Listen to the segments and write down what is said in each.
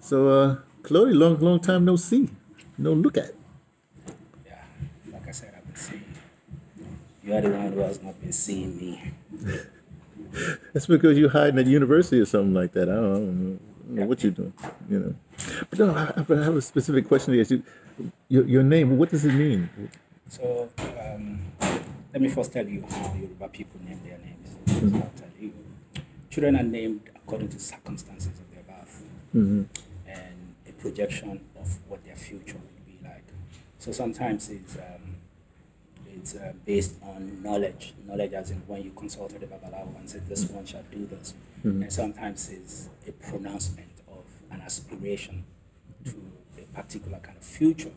So, uh, Kolade, long, long time no see, no look at. Yeah, like I said, I've been seeing you. You are the one who has not been seeing me. That's because you're hiding at university or something like that. I don't, I don't know, I don't know what you're doing, you know. But no, I, I have a specific question to ask you. Your, your name, what does it mean? So, um, let me first tell you how Yoruba people name their names. Tell you. Children are named according to circumstances of their birth and a projection of what their future would be like. So sometimes it's um, it's uh, based on knowledge, knowledge as in when you consulted a Babalawo and said this one shall do this, and sometimes it's a pronouncement of an aspiration to a particular kind of future,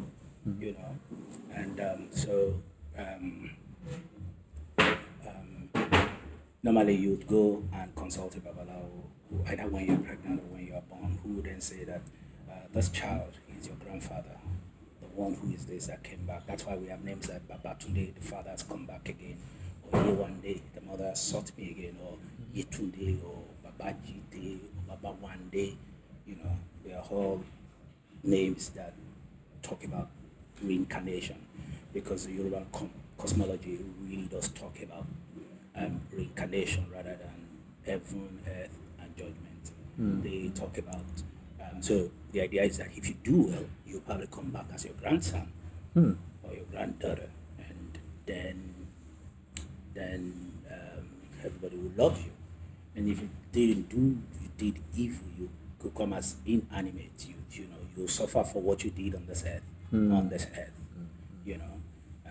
you know, and um, so. Um, normally you would go and consult a babalawo either when you're pregnant or when you are born who would then say that this child is your grandfather the one who is this that came back. That's why we have names like babatunde the father has come back again. Or yewande the mother has sought me again. Or yetunde or babajide or babawande you know they are all names that talk about reincarnation. Because the Yoruba com- cosmology really does talk about um, reincarnation rather than heaven, earth, and judgment. They talk about, so the idea is that if you do well, you'll probably come back as your grandson or your granddaughter, and then then um, everybody will love you. And if you didn't do, you did evil, you could come as inanimate. You you know you suffer for what you did on this earth, on this earth. You know,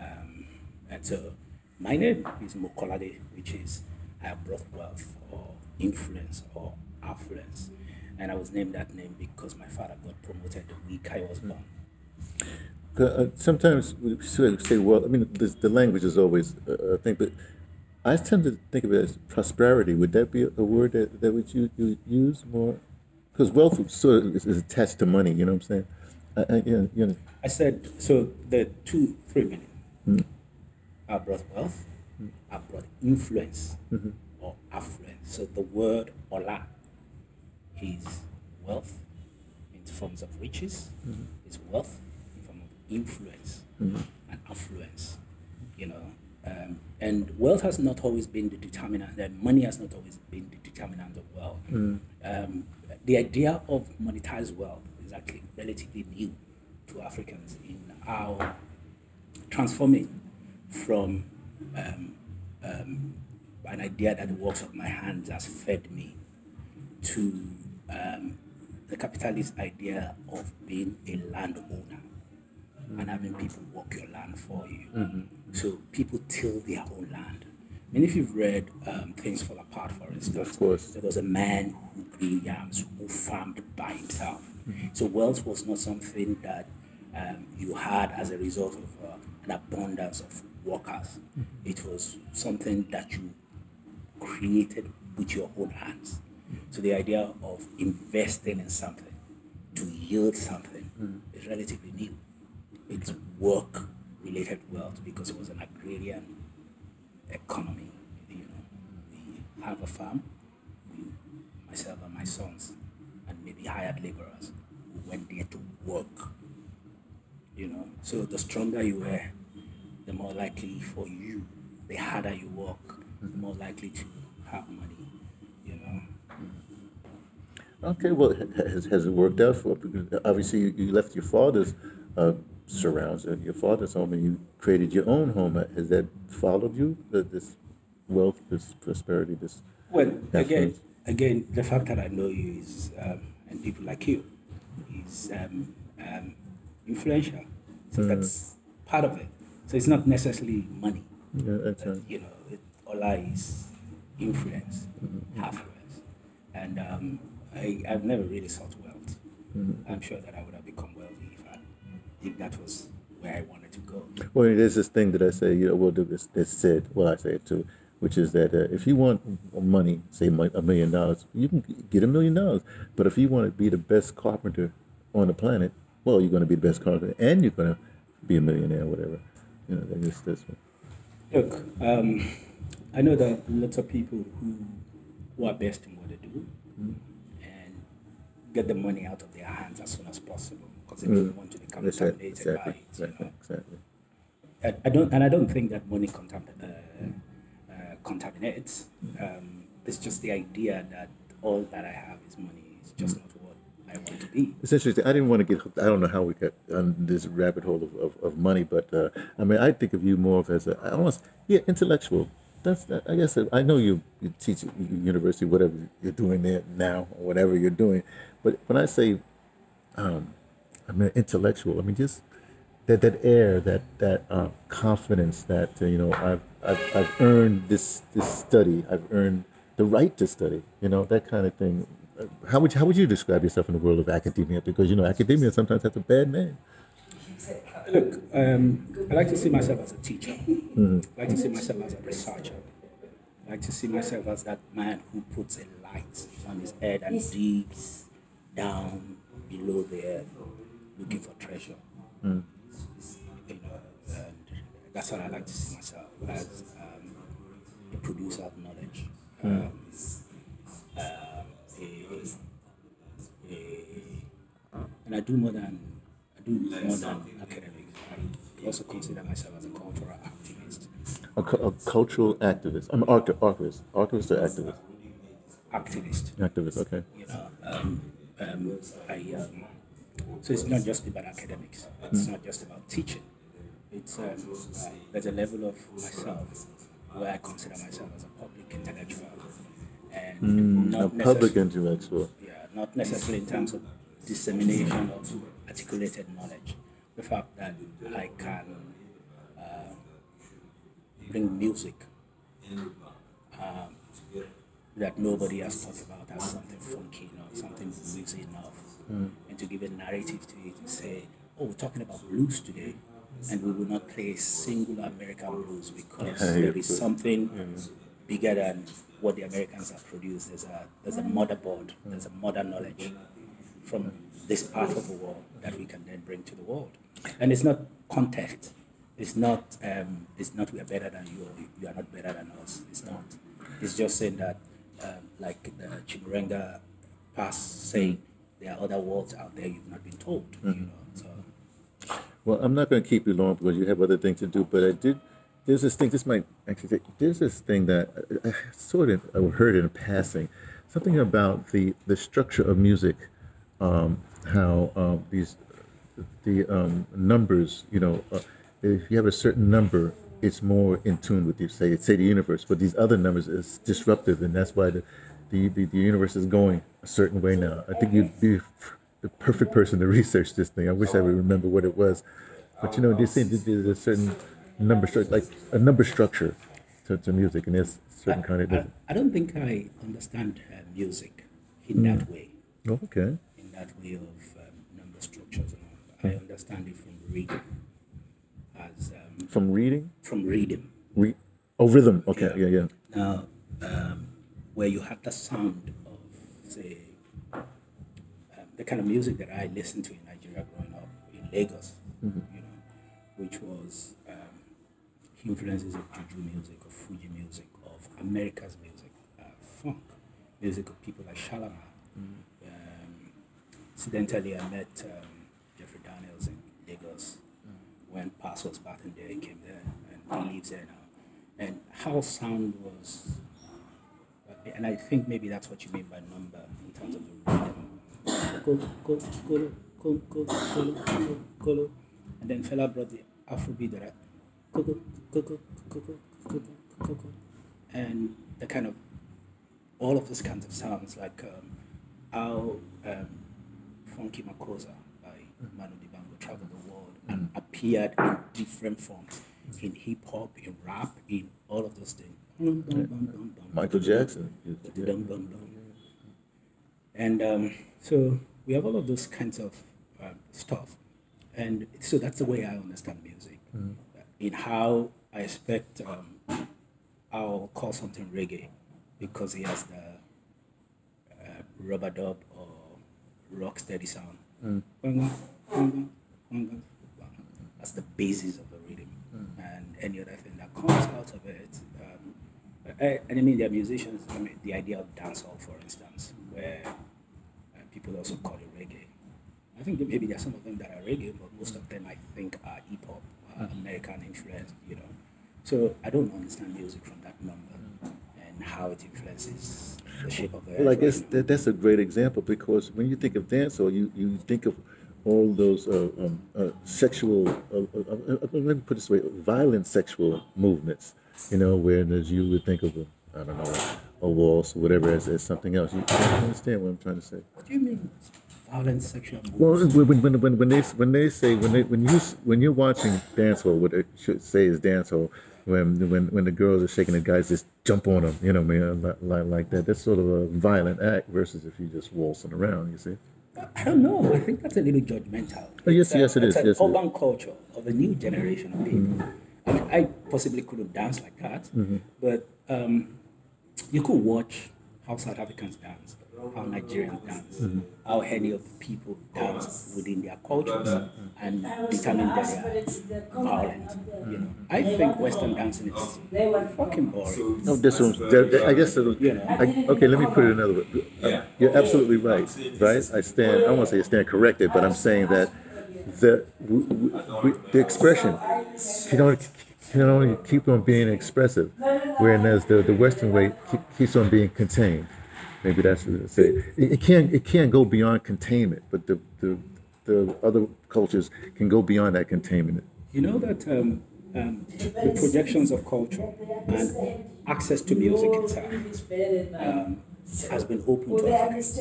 um, and so my name is Mokolade, which is I have brought wealth or influence or affluence. And I was named that name because my father got promoted the week I was born. Uh, sometimes we say, well, I mean, this, the language is always uh, a thing, but I tend to think of it as prosperity. Would that be a, word that, that would you, you would use more? Because wealth sort of is, is attached to money, you know what I'm saying? I, I, you know, you know, I said, so the two, three meaning. I brought wealth, I brought influence or affluence. So the word Ola is wealth in forms of riches, is wealth in form of influence and affluence. You know, um, and wealth has not always been the determinant, and money has not always been the determinant of wealth. Um, the idea of monetized wealth is actually relatively new to Africans in our transforming from um, um, an idea that the works of my hands has fed me to um, the capitalist idea of being a landowner and having people work your land for you. So people till their own land. I mean, if you've read um, Things Fall Apart, for instance, Of course. there was a man who grew yams, who farmed by himself. So wealth was not something that um, you had as a result of uh, an abundance of workers. It was something that you created with your own hands. So the idea of investing in something to yield something hmm. is relatively new. It's work related wealth because it was an agrarian economy. You know, we have a farm, we, myself and my sons, and maybe hired laborers who went there to work. You know, so the stronger you were, the more likely for you, the harder you work, the hmm. more likely to have money. You know. Okay, well, has, has it worked out for? Because obviously, you, you left your father's uh, surrounds, uh, your father's home, and you created your own home. Uh, Has that followed you? Uh, this wealth, this prosperity, this. Well, again, again, the fact that I know you is, um, and people like you, is um, um, influential. So that's part of it. So it's not necessarily money. Yeah, that's But, right. you know, it, all is influence, affluence, and um, I, I've never really sought wealth. I'm sure that I would have become wealthy if I, if that was where I wanted to go. Well, there's this thing that I say, you know, well, this, it's said, well, I say it too, which is that uh, if you want money, say a million dollars, you can get a million dollars. But if you want to be the best carpenter on the planet, well, you're going to be the best carpenter and you're going to be a millionaire, whatever. You know, that is this one. Look, um, I know that lots of people who, who are best in what they do, and get the money out of their hands as soon as possible because they don't want to be contaminated Exactly, by it. exactly, You know? exactly. I, I don't, and I don't think that money contam- uh, uh, contaminates. Um, it's just the idea that all that I have is money. It's just not what I want to be. It's interesting. I didn't want to get. I don't know how we got on this rabbit hole of, of, of money, but uh, I mean, I think of you more of as a, almost, yeah, intellectual. That's, that, I guess, I know you, you teach university, whatever you're doing there now, or whatever you're doing. But when I say, um, I mean, intellectual, I mean, just that, that air, that, that uh, confidence that, uh, you know, I've, I've, I've earned this, this study, I've earned the right to study, you know, that kind of thing. How would, how would you describe yourself in the world of academia? Because, you know, academia sometimes has a bad name. Look, um, I like to see myself as a teacher. I like to see myself as a researcher. I like to see myself as that man who puts a light on his head and digs down below the earth looking for treasure. You know, and that's what I like to see myself as um, a producer of knowledge. Um, um, a, a, and I do more than I do more than academics. I also consider myself as a cultural activist. A, cu- a cultural activist. I'm an archi- archivist. Archivist or activist? Activist, Activist, okay. you know. Um, um, I um, so it's not just about academics. It's not just about teaching. It's um, uh, there's a level of myself where I consider myself as a public intellectual, and A not public necess- intellectual. yeah, not necessarily in terms of dissemination of articulated knowledge. The fact that I can uh, bring music um, that nobody has talked about as something funky enough, something bluesy enough, and to give a narrative to it and say, oh, we're talking about blues today, and we will not play singular American blues because Yeah, there yeah, is something bigger than what the Americans have produced. There's a there's a motherboard, there's a mother knowledge from this part of the world that we can then bring to the world. And it's not contest. It's not um, it's not we are better than you or you are not better than us. It's not. It's just saying that um, like the Chimurenga pass saying there are other worlds out there you've not been told. You know. So Well, I'm not going to keep you long because you have other things to do, but I did. There's this thing, this might actually there's this thing that I, I sort of I heard in passing, something about the, the structure of music, um, how um, these, the um, numbers, you know, uh, if you have a certain number, it's more in tune with you, say, say the universe, but these other numbers is disruptive, and that's why the, the, the, the universe is going a certain way now. I think you'd be the perfect person to research this thing. I wish I would remember what it was. But you know, they say there's a certain number structure, like a number structure to, to music, and there's certain kind of. I, I don't think I understand uh, music in that way. Oh, okay. That way of um, number structures. And all. I understand it from reading, as um, From reading, from reading. re- oh, rhythm. Okay, yeah, yeah. Now, um, where you have the sound of, say, um, the kind of music that I listened to in Nigeria growing up in Lagos, you know, which was um, influences of juju music, of Fuji music, of America's music, uh, funk music of people like Shalamar. Um, Incidentally, I met um, Jeffrey Daniels in Lagos when Pass was back in there. He came there and he lives there now. And how sound was, uh, and I think maybe that's what you mean by number in terms of the rhythm. And then Fela brought the Afrobeat that koko. And the kind of, all of those kinds of sounds, like um, how um, Funky Makossa by Manu Dibango traveled the world and appeared in different forms in hip hop, in rap, in all of those things. Michael Jackson. And um, so we have all of those kinds of um, stuff. And so that's the way I understand music. In how I expect, um, I'll call something reggae because he has the uh, rub-a-dub rock steady sound. That's the basis of the rhythm. And any other thing that comes out of it. Um, I, and I mean, there are musicians, I mean, the idea of dancehall, for instance, where uh, people also call it reggae. I think maybe there are some of them that are reggae, but most of them I think are hip hop, uh, American influence, you know. So I don't understand music from that number and how it influences the shape of the Well, I guess that, that's a great example because when you think of dancehall, you, you think of all those uh, um, uh, sexual, uh, uh, uh, uh, let me put it this way, violent sexual movements, you know, whereas you would think of, a, I don't know, a waltz or whatever as, as something else. You, you understand what I'm trying to say? What do you mean violent sexual Well, when, when, when, when they when they say when they when you, when you're watching dancehall, what it should say is dancehall. When when when the girls are shaking, the guys just jump on them, you know, man, like, like that. That's sort of a violent act versus if you just waltzing around. You see? I don't know. I think that's a little judgmental. Oh, yes, a- yes, it it's is, an yes, urban culture of a new generation of people. I mean, I possibly couldn't dance like that, Mm-hmm. but um, you could watch how South Africans dance, how Nigerian dance, Mm-hmm. how any of the people dance within their cultures, Mm-hmm. and determine that they are violent. You know, I think Western dancing is fucking boring. No, this one. that- that- I guess. It'll, You know. I, okay, let me put it another way. Uh, You're absolutely right. Right? I stand. I don't want to say I stand corrected, but I'm saying that the we, we, we, the expression can only can only keep on being expressive, whereas the the Western way keep, keeps on being contained. Maybe that's what I say. It, it can't it can't go beyond containment, but the the the other cultures can go beyond that containment. You know that um, um, the projections of culture and access to music itself um, has been open to Africans.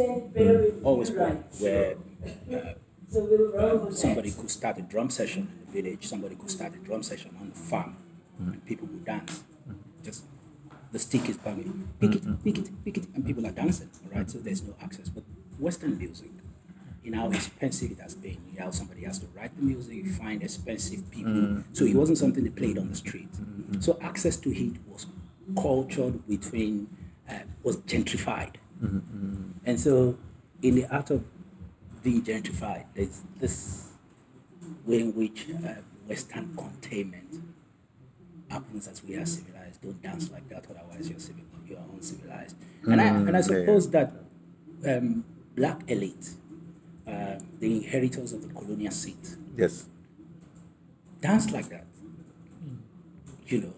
Always open, where uh, somebody could start a drum session in the village, somebody could start a drum session on the farm, and people would dance. Just the stick is banging, pick it, pick it, pick it, and people are dancing. All right, so there's no access. But Western music, in how expensive it has been, in how somebody has to write the music, find expensive people. So it wasn't something they played on the street. So access to it was cultured between, uh, was gentrified. And so, in the art of being gentrified, there's this way in which uh, Western containment happens as we are civilized. Don't dance like that, otherwise you're civil, you're uncivilized. And I and I suppose that um, black elite, uh, the inheritors of the colonial seat, Yes. dance like that. You know,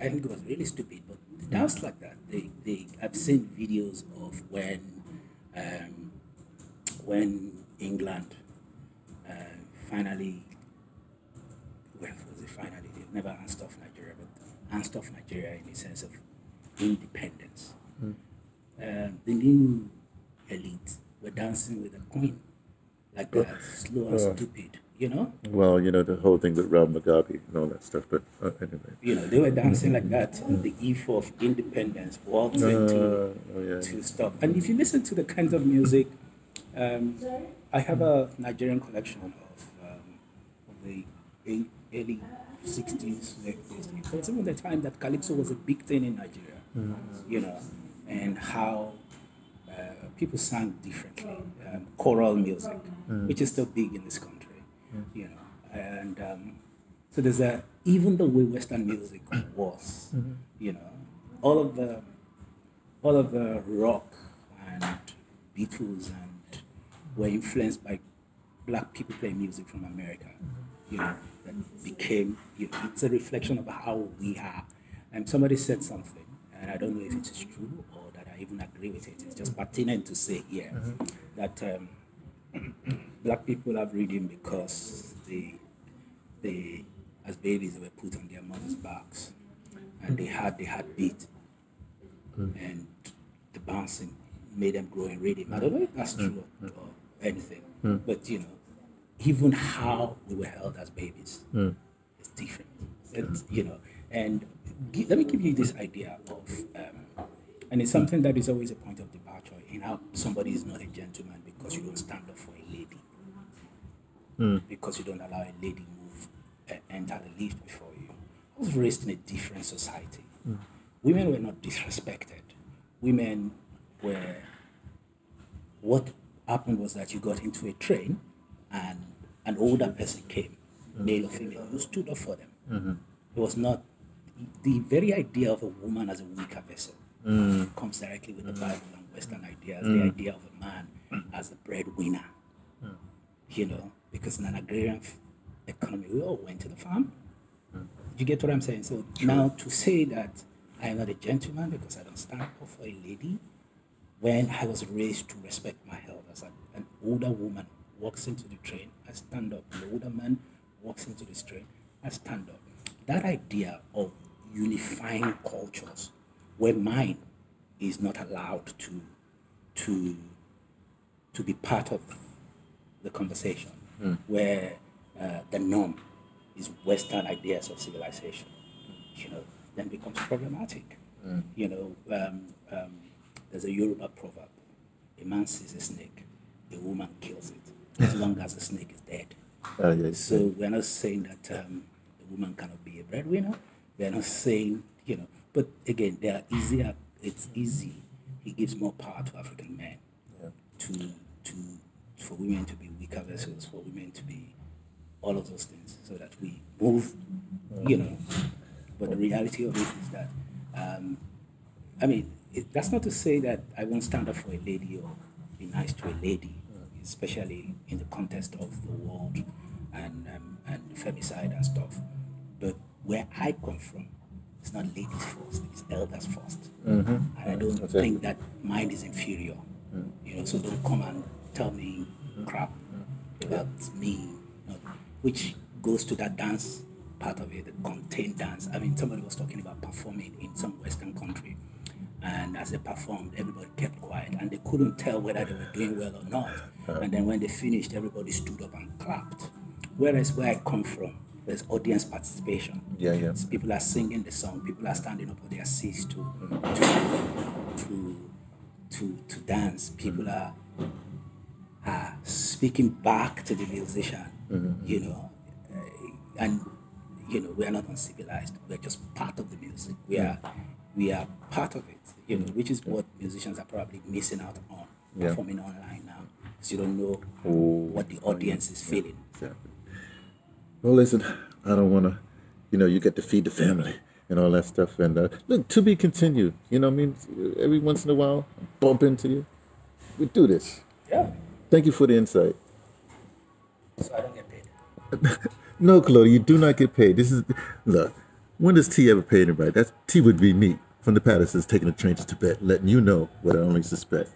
I think it was really stupid, but they danced like that. They, they, I've seen videos of when, um, when England uh, finally, well, was it finally? They've never answered off Nigeria, but answered off Nigeria in the sense of independence. Um, the new elite were dancing with the queen like that, slow and stupid. You know, Well, you know the whole thing with Ralph Mugabe and all that stuff, but uh, anyway. you know, they were dancing like that on the eve of independence, waltzing to, Uh, oh yeah. to stuff. And if you listen to the kinds of music, um, I have a Nigerian collection of, um, of the eight- early 60s, late 60s. There was even the time that Calypso was a big thing in Nigeria, you know, and how uh, people sang differently. Um, choral music, which is still big in this country, you know. And um, so there's a, even the way Western music was, you know, all of the, all of the rock and Beatles and were influenced by black people playing music from America, you know, became, you know, it's a reflection of how we are. And somebody said something, and I don't know if it is true or that I even agree with it. It's just pertinent to say here mm-hmm. that um, black people have reading because they, they, as babies, they were put on their mothers' backs, and they mm. had they had beat, mm. and the bouncing made them grow in rhythm. I don't know if that's mm. true or, or anything, but you know, even how we were held as babies is different. It's, you know, and let me give you this idea of, um, and it's something that is always a point of departure in how somebody is not a gentleman because you don't stand up for a lady, because you don't allow a lady move, uh, enter the lift before you. I was raised in a different society. Women were not disrespected. Women were what happened was that you got into a train and an older person came, male or female, you stood up for them. Mm-hmm. It was not the very idea of a woman as a weaker vessel mm. comes directly with the mm. Bible and Western ideas, the mm. idea of a man as a breadwinner. You know, because in an agrarian economy, we all went to the farm. You get what I'm saying? So now to say that I am not a gentleman because I don't stand up for a lady, when I was raised to respect my elders, an older woman walks into the train, I stand up. The older man walks into the train, I stand up. That idea of unifying cultures, where mine is not allowed to to to be part of the conversation, where uh, the norm is Western ideas of civilization, you know, then becomes problematic. You know, um, um, there's a Yoruba proverb: a man sees a snake, a woman kills it, as long as the snake is dead. Uh, yeah, So we're not saying that um, the woman cannot be a breadwinner. We're not saying, you know, but again, they are easier. It's easy. It gives more power to African men to to for women to be weaker vessels, for women to be all of those things, so that we move, you know. But the reality of it is that, um, I mean, it, that's not to say that I won't stand up for a lady or be nice to a lady, especially in the context of the world and um, and femicide and stuff. But where I come from, it's not ladies first; it's elders 1st mm-hmm. and I don't That's it. think that mine is inferior. Mm. You know, so don't come and tell me mm. crap mm. about me, you know, which goes to that dance part of it, the contained dance. I mean, somebody was talking about performing in some Western country, and as they performed, everybody kept quiet, and they couldn't tell whether they were doing well or not. And then when they finished, everybody stood up and clapped. Whereas where I come from, there's audience participation. Yeah, yeah. People are singing the song. People are standing up on their seats to to to to, to dance. People are are speaking back to the musician. You know, uh, and you know we are not uncivilized. We are just part of the music. We are we are part of it. You know, which is what musicians are probably missing out on Yeah. performing online now, because you don't know Oh, what the audience is feeling. Exactly. Well, listen, I don't want to, you know, you get to feed the family and all that stuff. And uh, look, to be continued. You know what I mean? Every once in a while, bump into you. We do this. Yeah. Thank you for the insight. So I don't get paid. No, Kolade, you do not get paid. This is, look, when does T ever pay anybody? That's T would be me from the Pattersons taking the train to Tibet, letting you know what I only suspect.